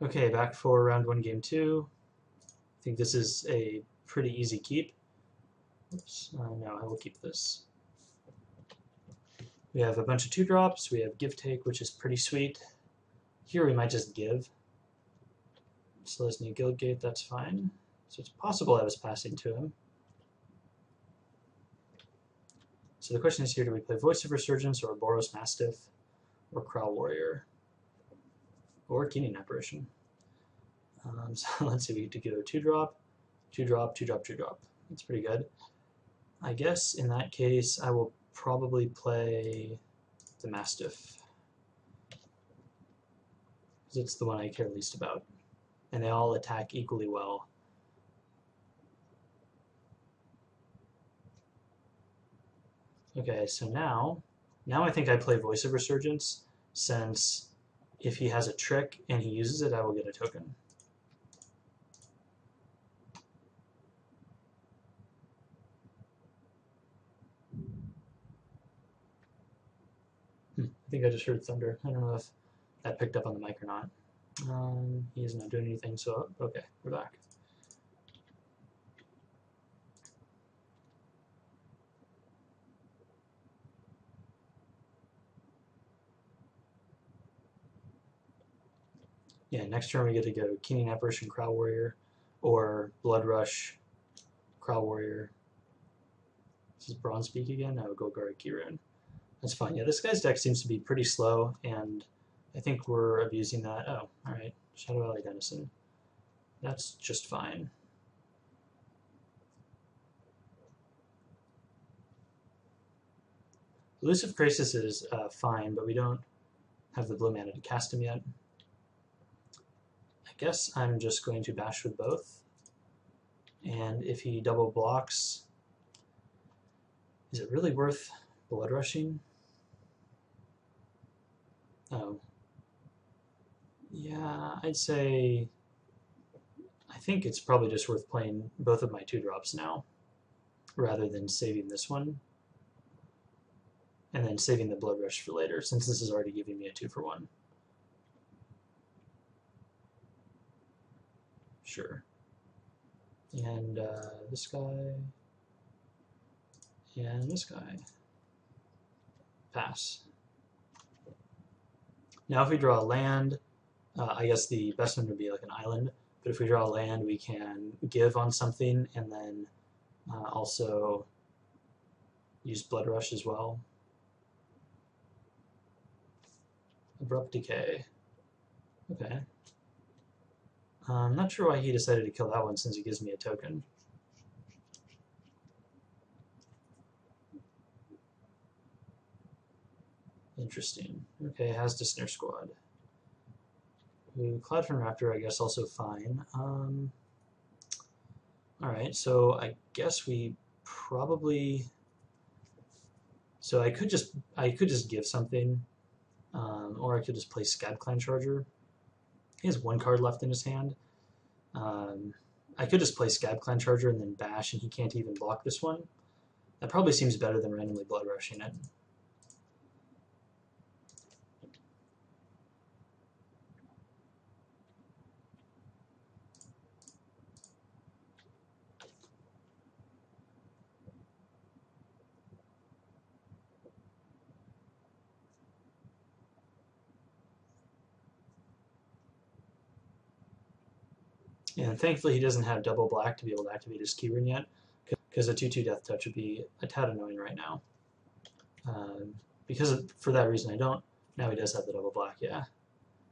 Okay, back for round one, game two. I think this is a pretty easy keep. Oops, uh, no, I will keep this. We have a bunch of two drops. We have give take, which is pretty sweet. Here we might just give. Selesnya Guildgate, that's fine. So it's possible I was passing to him. So the question is here, do we play Voice of Resurgence or Boros Mastiff or Kraul Warrior? Or Keening Apparition. Um, so let's see, we get to go two drop, two drop, two drop, two drop. That's pretty good. I guess in that case I will probably play the Mastiff. Because it's the one I care least about. And they all attack equally well. Okay, so now, now I think I play Voice of Resurgence, since if he has a trick and he uses it, I will get a token. Hmm, I think I just heard thunder. I don't know if that picked up on the mic or not. Um, he is not doing anything, so okay, we're back. Yeah, next turn we get to go Keening Apparition Kraul Warrior or Blood Rush Kraul Warrior. This is Bronze Beak again? No, Golgari Keyrune. That's fine. Yeah, this guy's deck seems to be pretty slow, and I think we're abusing that. Oh, alright. Shadow Alley Denizen. That's just fine. Elusive Krasis is uh, fine, but we don't have the blue mana to cast him yet guess I'm just going to bash with both. And if he double blocks, is it really worth blood rushing? Oh. Yeah, I'd say I think it's probably just worth playing both of my two drops now rather than saving this one and then saving the blood rush for later since this is already giving me a two for one. Sure. And uh, this guy. And this guy. Pass. Now if we draw a land, uh, I guess the best one would be like an island, but if we draw a land, we can give on something and then uh, also use Blood Rush as well. Abrupt Decay. Okay. I'm not sure why he decided to kill that one since he gives me a token. Interesting. Okay, Haazda Snare Squad. Cloudfin Raptor, I guess, also fine. Um, Alright, so I guess we probably... So I could just I could just give something, um, or I could just play Scab Clan Charger. He has one card left in his hand. Um, I could just play Scab Clan Charger and then bash, and he can't even block this one. That probably seems better than randomly blood rushing it. And thankfully he doesn't have double black to be able to activate his Keyrune yet, because a 2-2 Death Touch would be a tad annoying right now. Um, because of, for that reason I don't. Now he does have the double black, yeah.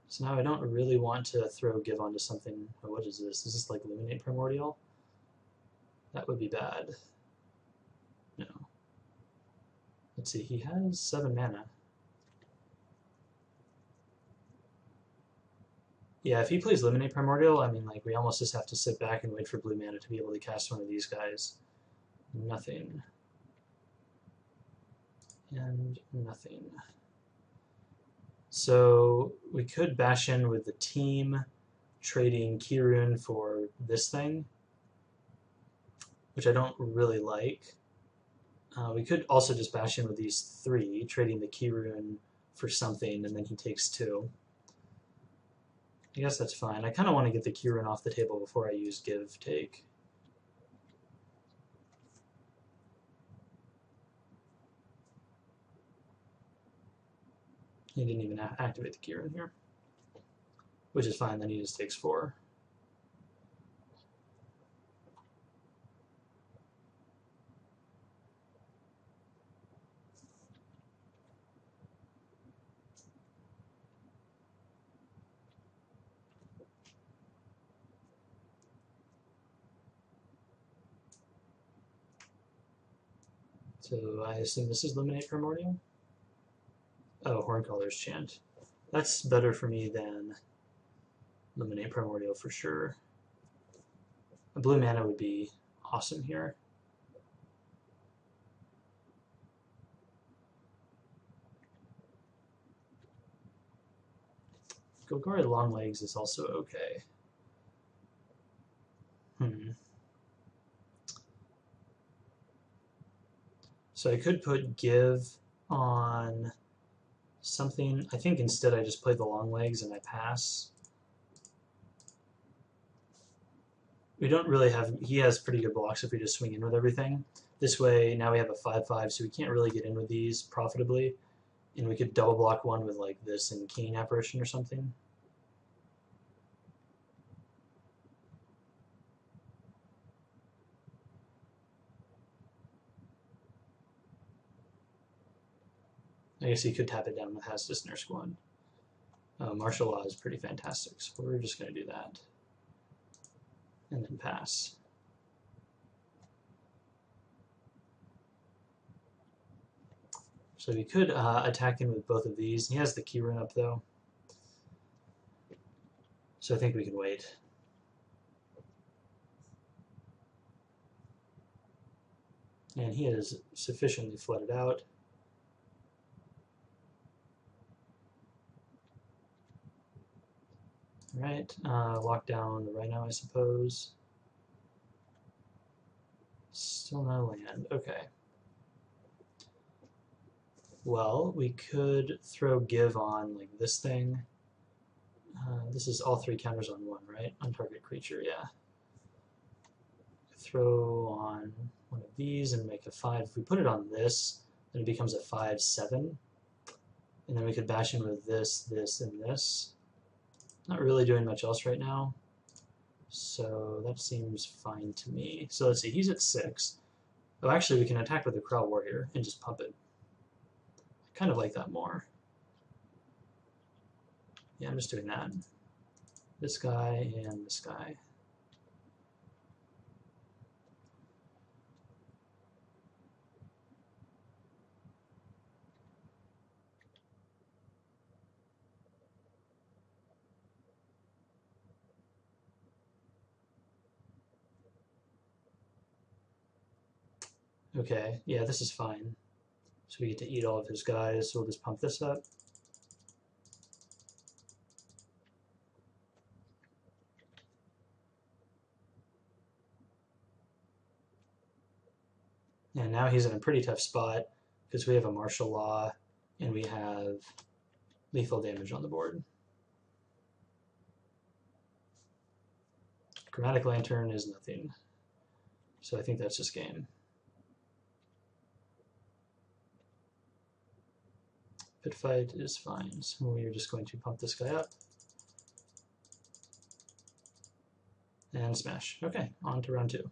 So now I don't really want to throw Give onto something. Oh, what is this? Is this like Luminate Primordial? That would be bad. No. Let's see, he has 7 mana. Yeah, if he plays Luminate Primordial, I mean, like, we almost just have to sit back and wait for blue mana to be able to cast one of these guys. Nothing. And nothing. So we could bash in with the team trading Keyrune for this thing, which I don't really like. Uh, we could also just bash in with these three, trading the Keyrune for something, and then he takes two. I guess that's fine. I kind of want to get the Keyrune off the table before I use give take. He didn't even activate the Keyrune here, which is fine. Then he just takes four. So I assume this is Luminate Primordial? Oh, Horncaller's Chant. That's better for me than Luminate Primordial for sure. A blue mana would be awesome here. Golgari Longlegs is also okay. Hmm. So I could put give on something. I think instead I just play the long legs and I pass. We don't really have, he has pretty good blocks if we just swing in with everything. This way, now we have a 5-5, so we can't really get in with these profitably. And we could double block one with like this and Keen Apparition or something. I guess he could tap it down with Haazda Snare Squad. Uh, martial law is pretty fantastic, so we're just going to do that. And then pass. So we could uh, attack him with both of these. He has the Keyrune up, though. So I think we can wait. And he is sufficiently flooded out. Right, uh, lock down right now, I suppose. Still no land. Okay. Well, we could throw give on like this thing. Uh, this is all three counters on one, right? On target creature, yeah. Throw on one of these and make a five. If we put it on this, then it becomes a five seven, and then we could bash in with this, this, and this. Not really doing much else right now. So that seems fine to me. So let's see, he's at 6. Oh, actually, we can attack with the Kraul Warrior and just pump it. I kind of like that more. Yeah, I'm just doing that. This guy and this guy. Okay, yeah, this is fine. So we get to eat all of his guys, so we'll just pump this up. And now he's in a pretty tough spot because we have a martial law and we have lethal damage on the board. Chromatic Lantern is nothing. So I think that's just game. Pit fight is fine. So we're just going to pump this guy up. And smash. Okay, on to round two.